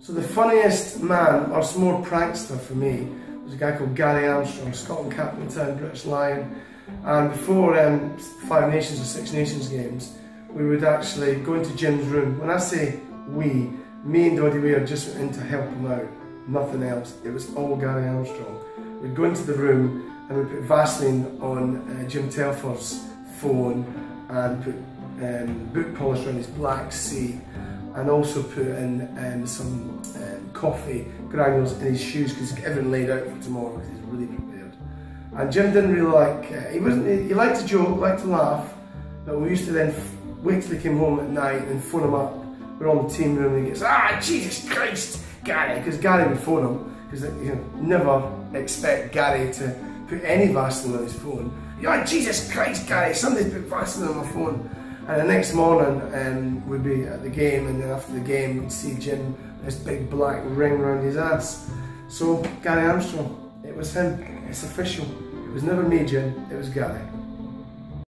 So the funniest man, or some more prankster for me, was a guy called Gary Armstrong, Scotland captain, turned British Lion. And before um, Five Nations or Six Nations games, we would actually go into Jim's room. When I say we, me and Doddie Weir just went in to help him out, nothing else. It was all Gary Armstrong. We'd go into the room and we'd put Vaseline on uh, Jim Telfer's phone and put um, boot polish on his black seat and also put in um, some um, coffee granules in his shoes because everything laid out for tomorrow because he's really prepared. And Jim didn't really like, uh, he wasn't, he liked to joke, liked to laugh, but we used to then wait till he came home at night and phone him up. We're on the team room and he goes, ah, Jesus Christ, Gary, because Gary would phone him because you know, never expect Gary to put any Vaseline on his phone. You're like, Jesus Christ, Gary, somebody's put Vaseline on my phone. And the next morning, um, we'd be at the game, and then after the game, we'd see Jim this big black ring around his ass. So, Gary Armstrong, it was him. It's official. It was never me, Jim. It was Gary.